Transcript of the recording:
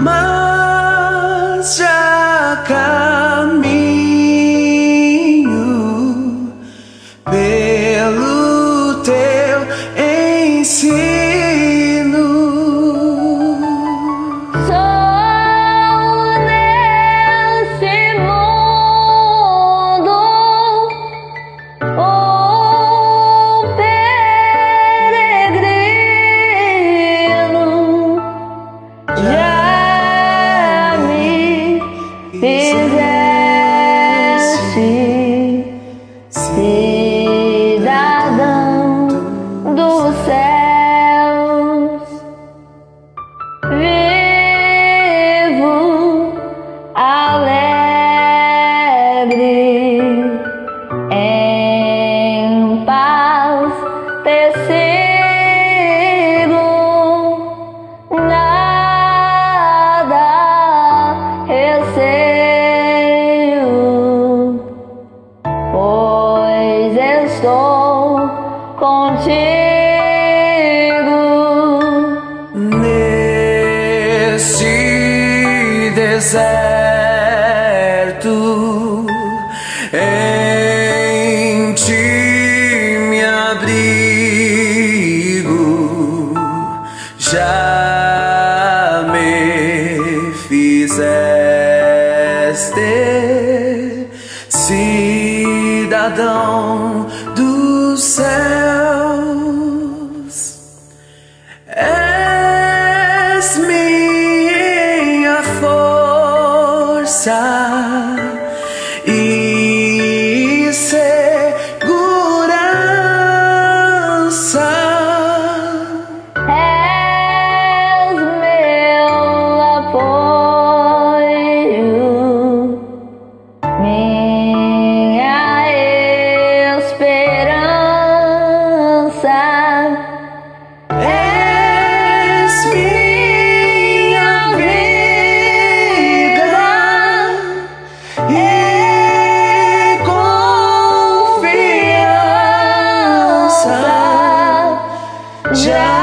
My fizeste estou contigo. Nesse deserto, em ti me abrigo, já me fizeste cidadão dos céus. És minha força. Yeah.